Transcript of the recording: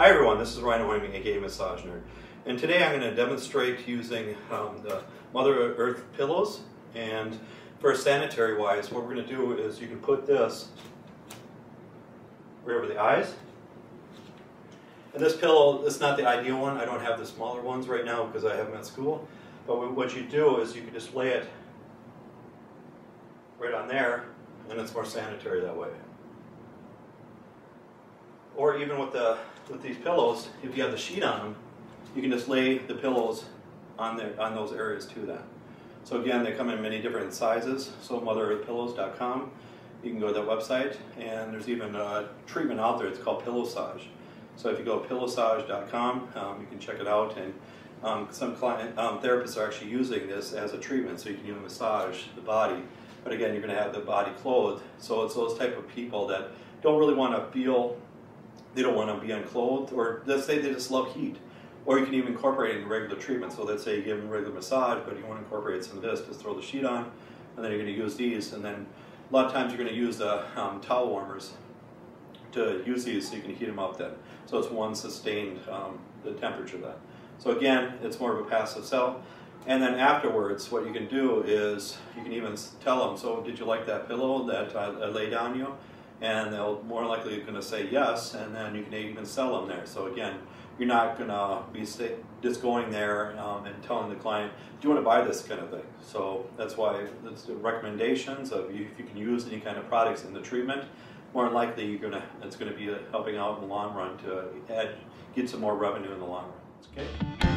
Hi everyone, this is Ryan Hoyme, aka Massage Nerd. And today I'm going to demonstrate using um, the Mother Earth pillows. And for sanitary wise, what we're going to do is you can put this right over the eyes. And this pillow, it's not the ideal one. I don't have the smaller ones right now because I have them at school. But what you do is you can just lay it right on there, and it's more sanitary that way. Or even with the with these pillows, if you have the sheet on them, you can just lay the pillows on there on those areas too then. So again, they come in many different sizes. So motherearthpillows.com. You can go to that website, and there's even a treatment out there. It's called Pillowsage. So if you go to pillowsage.com, um, you can check it out. And um, some client um, therapists are actually using this as a treatment, so you can even massage the body. But again, you're going to have the body clothed. So it's those type of people that don't really want to feel they don't want to be unclothed, or let's say they just love heat. Or you can even incorporate it in regular treatment. So let's say you give them regular massage, but you want to incorporate some of this, just throw the sheet on, and then you're going to use these. And then a lot of times you're going to use the um, towel warmers to use these so you can heat them up then. So it's one sustained um, the temperature then. So again, it's more of a passive sell. And then afterwards, what you can do is you can even tell them, so did you like that pillow that I, I laid on you? And they'll more likely going to say yes, and then you can even sell them there. So again, you're not going to be just going there um, and telling the client, do you want to buy this kind of thing? So that's why it's the recommendations of if you can use any kind of products in the treatment, more likely you're going to it's going to be helping out in the long run to add, get some more revenue in the long run. Okay.